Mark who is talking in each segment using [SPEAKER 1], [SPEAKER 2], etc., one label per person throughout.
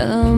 [SPEAKER 1] Um.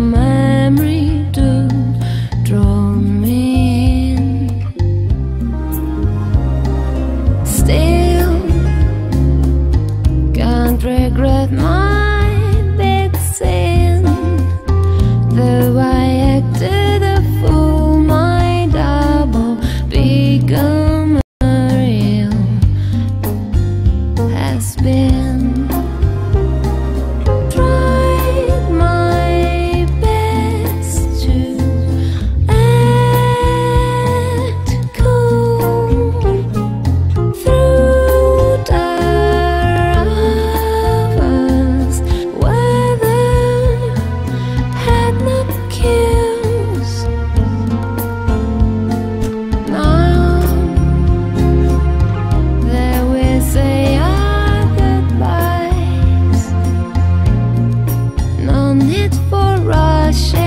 [SPEAKER 1] shame.